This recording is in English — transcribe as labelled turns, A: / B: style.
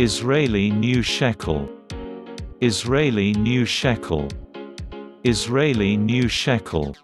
A: Israeli new shekel. Israeli new shekel. Israeli new shekel.